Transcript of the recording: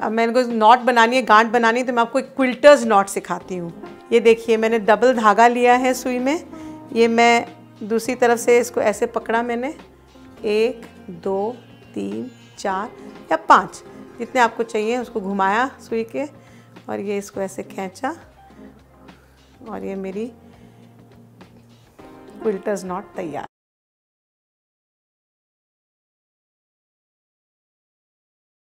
अब मैंने को नॉट बनानी है, गांठ बनानी है तो मैं आपको एक क्विल्टर्स नॉट सिखाती हूँ. ये देखिए, मैंने डबल धागा लिया है सुई में। ये मैं दूसरी तरफ़ से इसको ऐसे पकड़ा मैंने। एक, दो, तीन, चार या पाँच। जितने आपको चाहिए, उसको घुमाया सुई के और ये इसको ऐसे खींचा और ये मेरी क्विल्टर्स नॉट तैयार।